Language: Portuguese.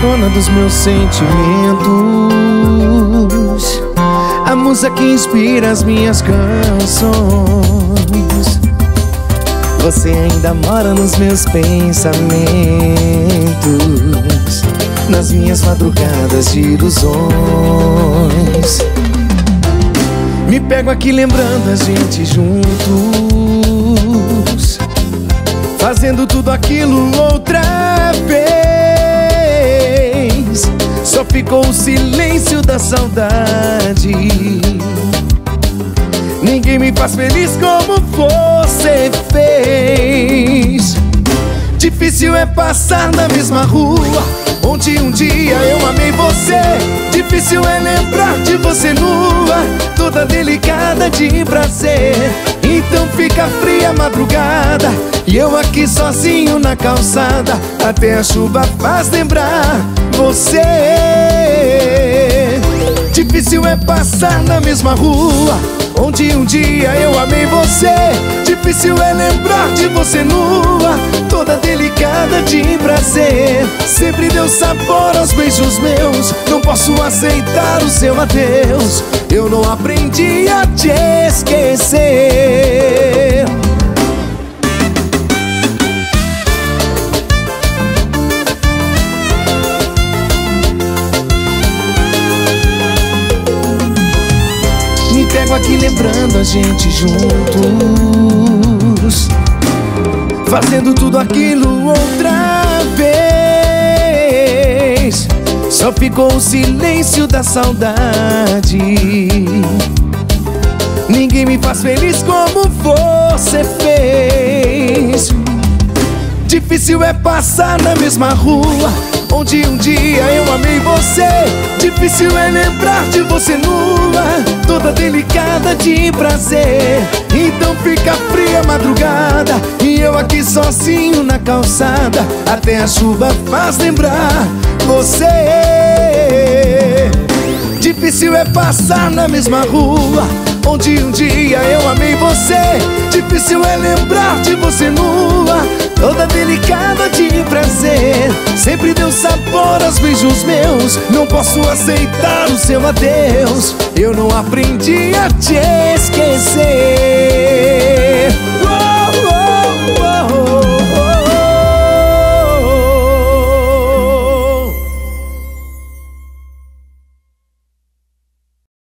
dona dos meus sentimentos. A musa que inspira as minhas canções. Você ainda mora nos meus pensamentos. Nas minhas madrugadas de ilusões. Me pego aqui lembrando a gente juntos. Fazendo tudo aquilo outra vez Ficou o silêncio da saudade. Ninguém me faz feliz como você fez. Difícil é passar na mesma rua Onde um dia eu amei você. Difícil é lembrar de você nua Toda delicada de prazer. Então fica fria a madrugada E eu aqui sozinho na calçada. Até a chuva faz lembrar você Difícil é passar na mesma rua Onde um dia eu amei você. Difícil é lembrar de você nua Toda delicada de prazer. Sempre deu sabor aos beijos meus Não posso aceitar o seu adeus. Eu não aprendi a te esquecer pego aqui lembrando a gente juntos. Fazendo tudo aquilo outra vez. Só ficou o silêncio da saudade. Ninguém me faz feliz como você fez. Difícil é passar na mesma rua Onde um dia eu amei você. Difícil é lembrar de você de prazer. Então fica fria a madrugada E eu aqui sozinho na calçada. Até a chuva faz lembrar você. Difícil é passar na mesma rua Onde um dia eu amei você. Difícil é lembrar de você nua. Toda delicada beijos meus Não posso aceitar o seu adeus. Eu não aprendi a te esquecer